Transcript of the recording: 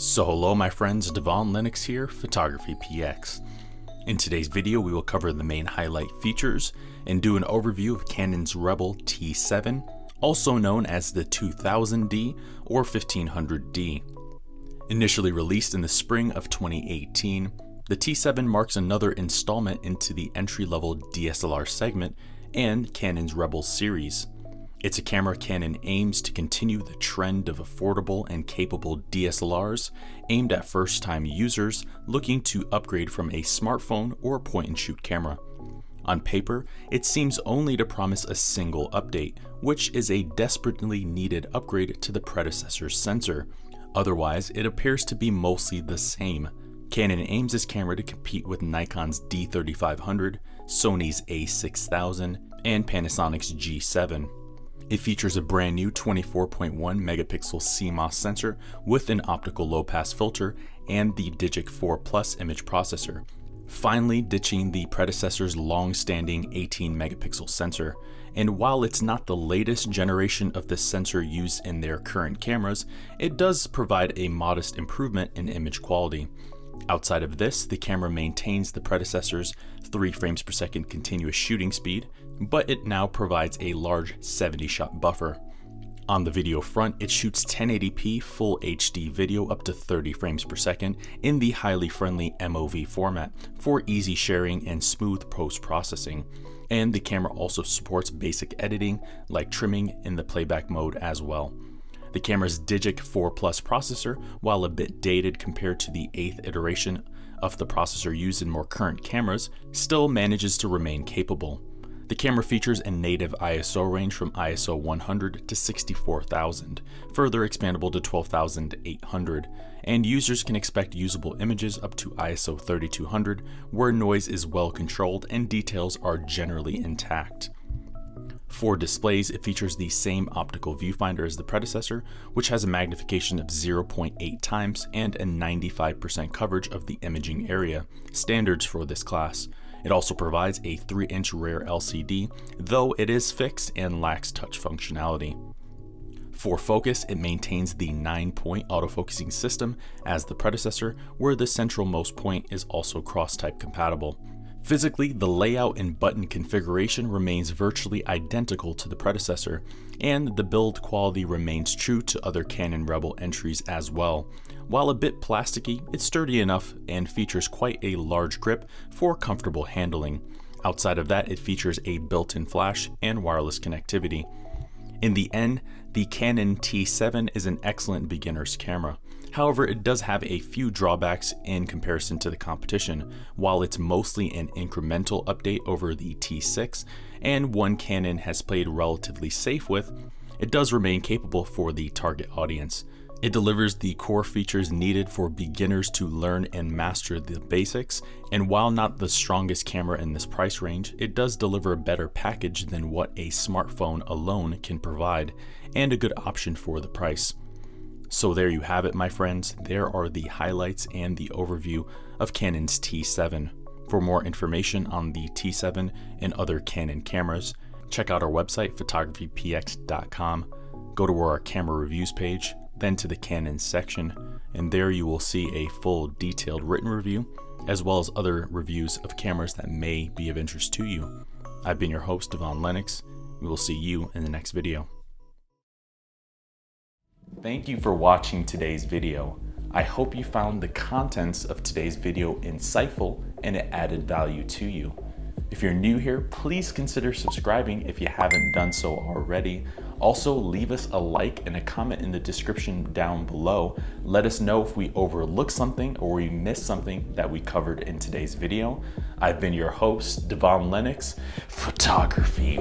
So hello my friends, Devaun Lennox here, Photography PX. In today's video we will cover the main highlight features and do an overview of Canon's Rebel T7, also known as the 2000D or 1500D. Initially released in the spring of 2018, the T7 marks another installment into the entry-level DSLR segment and Canon's Rebel series. It's a camera Canon aims to continue the trend of affordable and capable DSLRs aimed at first time users looking to upgrade from a smartphone or point and shoot camera. On paper, it seems only to promise a single update, which is a desperately needed upgrade to the predecessor's sensor. Otherwise, it appears to be mostly the same. Canon aims this camera to compete with Nikon's D3500, Sony's A6000, and Panasonic's G7. It features a brand new 24.1 megapixel CMOS sensor with an optical low pass filter and the Digic 4 Plus image processor, finally ditching the predecessor's long-standing 18 megapixel sensor. And while it's not the latest generation of the sensor used in their current cameras, it does provide a modest improvement in image quality. Outside of this, the camera maintains the predecessor's 3 frames per second continuous shooting speed, but it now provides a large 70 shot buffer. On the video front, it shoots 1080p full HD video up to 30 frames per second in the highly friendly MOV format for easy sharing and smooth post-processing. And the camera also supports basic editing like trimming in the playback mode as well. The camera's Digic 4 Plus processor, while a bit dated compared to the 8th iteration of the processor used in more current cameras, still manages to remain capable. The camera features a native ISO range from ISO 100 to 64,000, further expandable to 12,800, and users can expect usable images up to ISO 3200 where noise is well controlled and details are generally intact. For displays, it features the same optical viewfinder as the predecessor, which has a magnification of 0.8 times and a 95% coverage of the imaging area, standards for this class. It also provides a 3-inch rear LCD, though it is fixed and lacks touch functionality. For focus, it maintains the 9-point autofocusing system as the predecessor, where the central most point is also cross-type compatible. Physically, the layout and button configuration remains virtually identical to the predecessor, and the build quality remains true to other Canon Rebel entries as well. While a bit plasticky, it's sturdy enough and features quite a large grip for comfortable handling. Outside of that, it features a built-in flash and wireless connectivity. In the end, the Canon T7 is an excellent beginner's camera. However, it does have a few drawbacks in comparison to the competition. While it's mostly an incremental update over the T6, and one Canon has played relatively safe with, it does remain capable for the target audience. It delivers the core features needed for beginners to learn and master the basics, and while not the strongest camera in this price range, it does deliver a better package than what a smartphone alone can provide, and a good option for the price. So there you have it my friends, there are the highlights and the overview of Canon's T7. For more information on the T7 and other Canon cameras, check out our website photographypx.com, go to our camera reviews page, then to the Canon section, and there you will see a full detailed written review, as well as other reviews of cameras that may be of interest to you. I've been your host, Devaun Lennox. We will see you in the next video. Thank you for watching today's video. I hope you found the contents of today's video insightful and it added value to you. If you're new here, please consider subscribing if you haven't done so already. Also, leave us a like and a comment in the description down below. Let us know if we overlooked something or we missed something that we covered in today's video. I've been your host, Devaun Lennox, photography.